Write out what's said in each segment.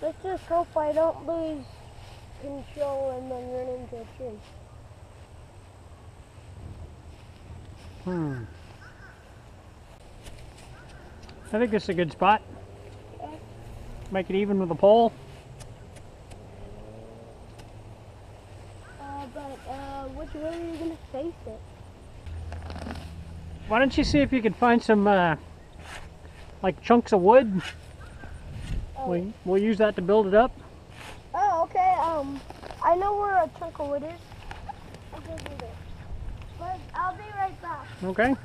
Let's just hope I don't lose control and then run into a tree. Hmm. I think this is a good spot. Okay. Make it even with the pole. Uh, but uh, which way are you gonna face it? Why don't you see if you can find some uh, like chunks of wood? Oh. We, we'll use that to build it up. Oh, okay. Um, I know where a chunk of wood is. I'll go do that. But I'll be right back. Okay.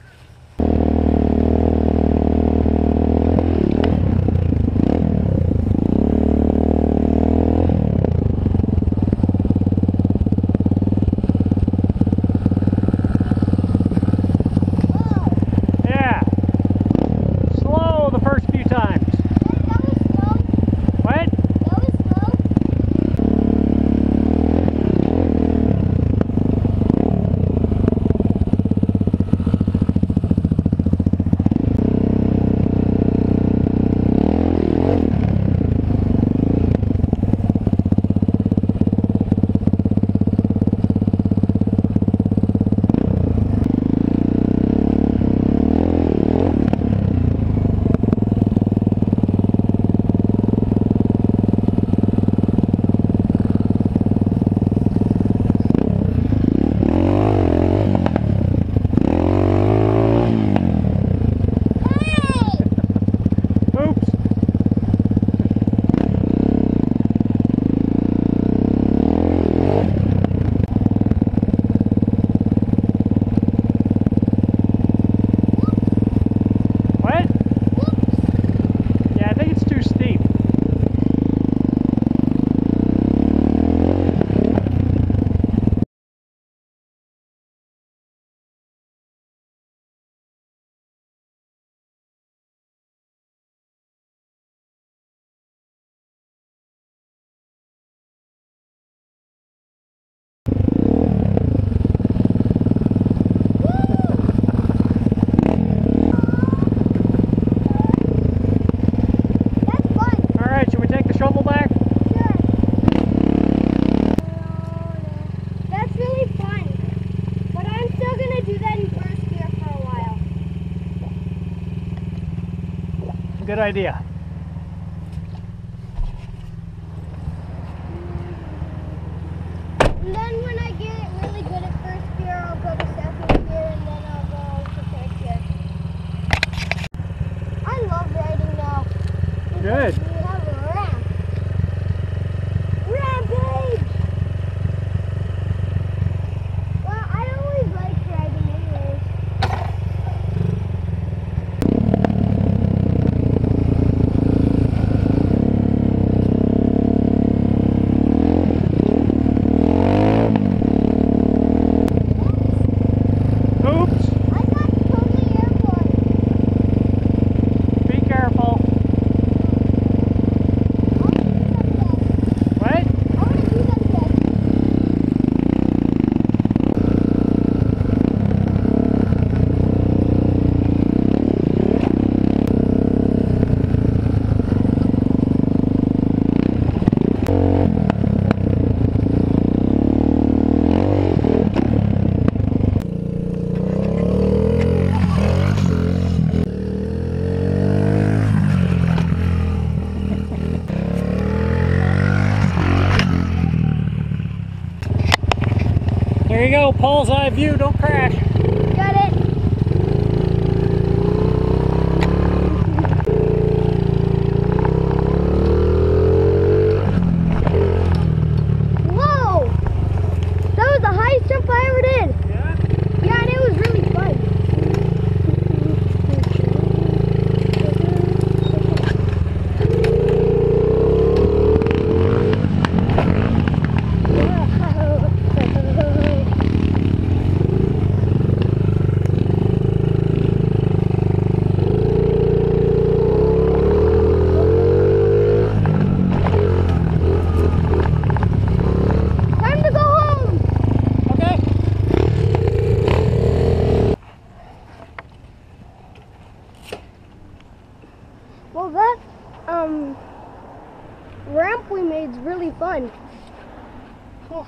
Good idea. And then when I get really good at first gear, I'll go to second gear and then I'll go to third gear. I love riding now. Good. We have a ramp. Rampage! Well, I always like riding anyways. Oops. I got totally airborne. Be careful. What? I want to do that again. There you go, Paul's eye view. Don't crash. Got it. Whoa! That was the highest jump I ever did. Yeah. Yeah, and it was really fun. Time to go home. Okay. Well, that um ramp we made is really fun. Oh,